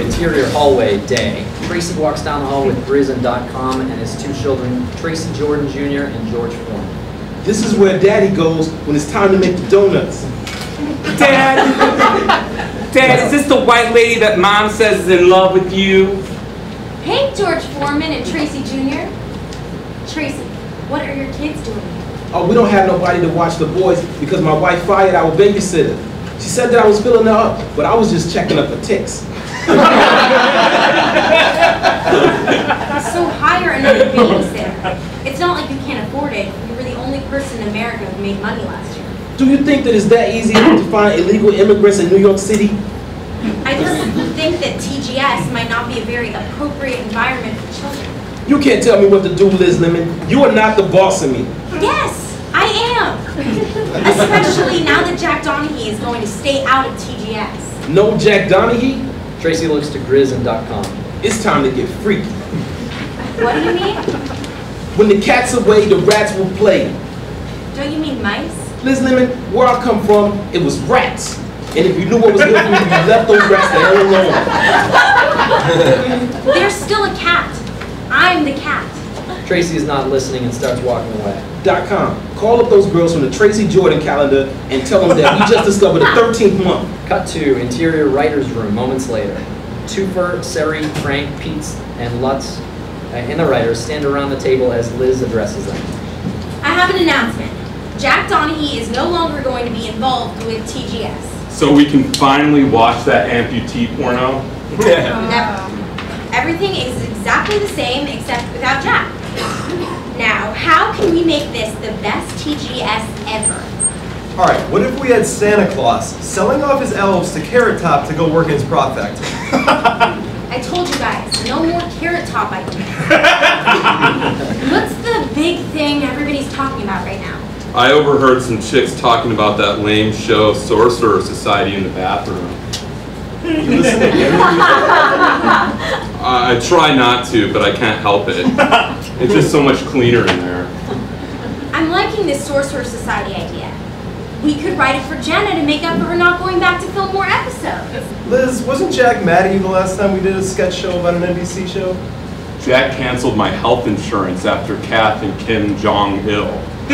interior hallway day. Tracy walks down the hall with Grizz and and his two children, Tracy Jordan Jr. and George Foreman. This is where daddy goes when it's time to make the donuts. Dad, Dad, is this the white lady that mom says is in love with you? Hey, George Foreman and Tracy Jr. Tracy, what are your kids doing? Oh, we don't have nobody to watch the boys because my wife fired our babysitter. She said that I was filling her up, but I was just checking up for ticks. So hire another babysitter. It's not like you can't afford it. You were the only person in America who made money last year. Do you think that it's that easy to find illegal immigrants in New York City? I just think that TGS might not be a very appropriate environment for children. You can't tell me what to do, Liz Lemon. You are not the boss of me. Yes, I am. Especially now that Jack Donaghy is going to stay out of TGS. No Jack Donaghy? Tracy looks to Grizz and Dot It's time to get freaky. What do you mean? When the cat's away, the rats will play. Don't you mean mice? Liz Lemon, where I come from, it was rats. And if you knew what was good for you, you left those rats the hell alone. There's still a cat. I'm the cat. Tracy is not listening and starts walking away. Dot com. Call up those girls from the Tracy Jordan calendar and tell them that we just discovered the 13th month. Cut to interior writer's room moments later. Toofer, Seri, Frank, Peets, and Lutz uh, and the writers stand around the table as Liz addresses them. I have an announcement. Jack Donaghy is no longer going to be involved with TGS. So we can finally watch that amputee porno? Never. Everything is exactly the same except without Jack. Make this the best TGS ever? All right, what if we had Santa Claus selling off his elves to Carrot Top to go work in his prop factory? I told you guys, no more carrot top ideas. What's the big thing everybody's talking about right now? I overheard some chicks talking about that lame show Sorcerer Society in the bathroom. You listen to. I I try not to, but I can't help it. It's just so much cleaner in there. I'm liking this Sorcerer Society idea. We could write it for Jenna to make up for her not going back to film more episodes. Liz, wasn't Jack mad at you the last time we did a sketch show about an NBC show? Jack canceled my health insurance after Kath and Kim Jong